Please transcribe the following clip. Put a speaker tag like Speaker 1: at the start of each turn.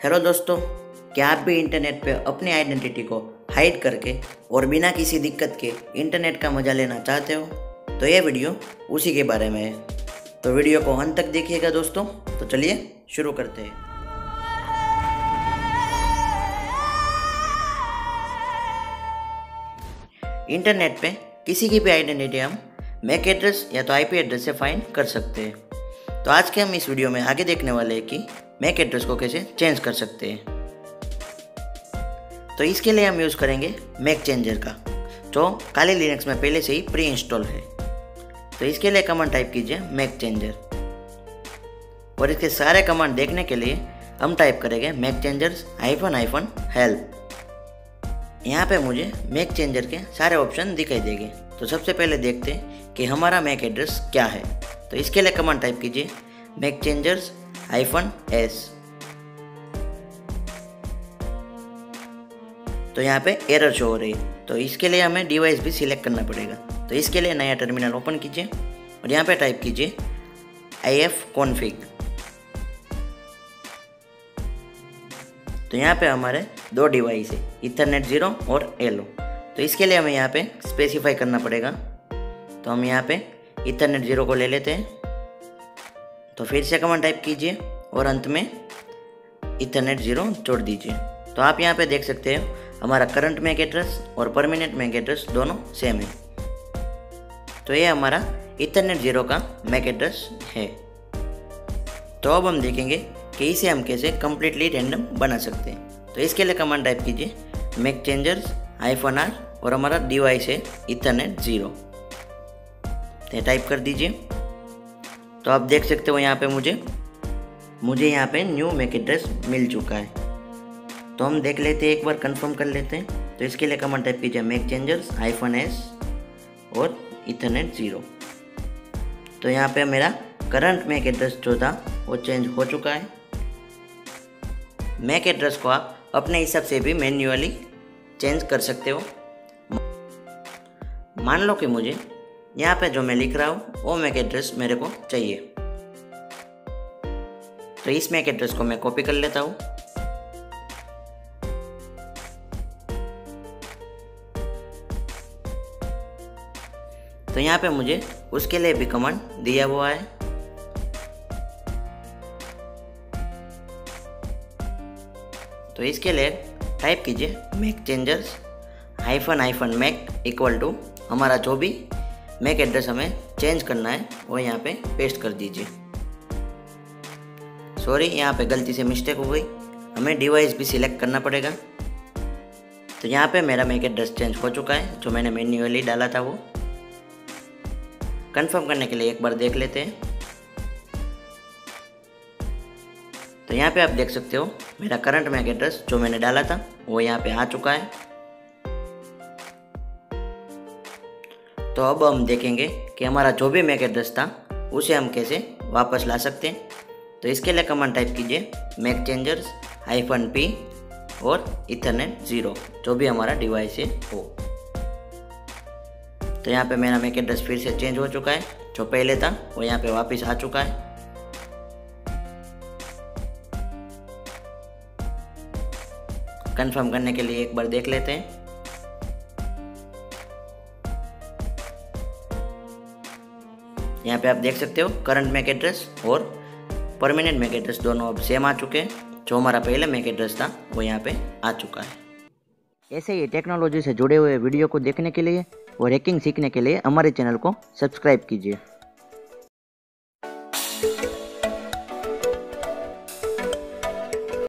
Speaker 1: Hello दोस्तों, क्या आप भी इंटरनेट पे अपनी आइडेंटिटी को हाइड करके और बिना किसी दिक्कत के इंटरनेट का मज़ा लेना चाहते हो? तो ये वीडियो उसी के बारे में है। तो वीडियो को अंत तक देखिएगा दोस्तों। तो चलिए शुरू करते हैं। इंटरनेट पे किसी की भी आइडेंटिटी हम मैक एड्रेस या तो आईपी एड्रेस से फाइंड कर सकते हैं। तो आज के हम इस वीडियो में आगे देखने वाले हैं कि मैक एड्रेस को कैसे चेंज कर सकते हैं। तो इसके लिए हम यूज़ करेंगे मैक चेंजर का, जो काली लिनक्स में पहले से ही प्री इंस्टॉल है। तो इसके लिए कमांड टाइप कीजिए मैक चेंजर और इसके सारे कमांड देखने के लिए हम टाइप करेंगे mac changer hyphen hyphen help यहाँ पे मुझे मैक चेंजर के सारे ऑप्शन दिखाई देंगे। तो सबसे पहले देखते हैं कि हमारा मैक एड्रेस क्या है। तो इसके लिए कमांड टाइप कीजिए मेक चेंजर्स आईफन एस तो यहाँ पे एरर शो हो रही है। तो इसके लिए हमें डिवाइस भी सिलेक्ट करना पड़ेगा। तो इसके लिए नया टर्मिनल ओपन कीजिए और यहाँ पे टाइप कीजिए आई एफ़ कॉन्फिग तो यहाँ पे हमारे दो डिवाइस है इथरनेट ज़ीरो और एलो तो इसके लिए हमें यहाँ पे स्पेसिफाई करना पड़ेगा। तो हम यहाँ पे इथरनेट ज़ीरो को ले लेते हैं। तो फिर से कमांड टाइप कीजिए और अंत में इथरनेट ज़ीरो जोड़ दीजिए। तो आप यहाँ पे देख सकते हो, हमारा करंट मैक एड्रेस और परमानेंट मैक एड्रेस दोनों सेम है। तो ये हमारा इथरनेट ज़ीरो का मैक एड्रेस है। तो अब हम देखेंगे कि इसे हम कैसे कम्प्लीटली रैंडम बना सकते हैं। तो इसके लिए कमांड टाइप कीजिए मैक चेंजर्स आईफोन आर और हमारा डिवाइस है इथरनेट ज़ीरो तो टाइप कर दीजिए। तो आप देख सकते हो यहाँ पे मुझे मुझे यहाँ पे न्यू मैक एड्रेस मिल चुका है। तो हम देख लेते हैं, एक बार कंफर्म कर लेते हैं। तो इसके लिए कमांड टाइप कीजिए मैक चेंजर्स आईफोन एस और इथरनेट ज़ीरो तो यहाँ पे मेरा करंट मैक एड्रेस जो था, वो चेंज हो चुका है। मैक एड्रेस को आप अपने हिसाब से भी मैन्युअली चेंज कर सकते हो। मान लो कि मुझे यहाँ पे जो मैं लिख रहा हूँ, वो मैक एड्रेस मेरे को चाहिए। तो इस मैक एड्रेस को मैं कॉपी कर लेता हूँ। तो यहाँ पे मुझे उसके लिए भी कमांड दिया हुआ है। तो इसके लिए टाइप कीजिए mac changers hyphen hyphen mac equal to हमारा जो भी मैक एड्रेस हमें चेंज करना है, वो यहाँ पे पेस्ट कर दीजिए। सॉरी यहाँ पे गलती से मिस्टेक हो गई। हमें डिवाइस भी सिलेक्ट करना पड़ेगा। तो यहाँ पे मेरा मैक एड्रेस चेंज हो चुका है, जो मैंने मैन्युअली डाला था वो। कंफर्म करने के लिए एक बार देख लेते हैं। तो यहाँ पे आप देख सकते हो, मेरा करंट मैक एड्रेस जो मैंने डाला था, वो यहाँ पे आ चुका है। तो अब हम देखेंगे कि हमारा जो भी मैक एड्रेस था, उसे हम कैसे वापस ला सकते हैं। तो इसके लिए कमांड टाइप कीजिए मैक चेंजर्स हाइफन पी और इथरनेट ज़ीरो जो भी हमारा डिवाइस है वो तो यहाँ पे मेरा मैक एड्रेस फिर से चेंज हो चुका है, जो पहले था, वो यहाँ पे वापस आ चुका है। कंफर्म करने के लिए एक बार देख लेते हैं। यहाँ पे आप देख सकते हो करंट मैक एड्रेस और परमानेंट मैक एड्रेस दोनों अब सेम आ चुके हैं। जो हमारा पहले मैक एड्रेस था, वो यहाँ पे आ चुका है। ऐसे ही टेक्नोलॉजी से जुड़े हुए वीडियो को देखने के लिए और हैकिंग सीखने के लिए हमारे चैनल को सब्सक्राइब कीजिए।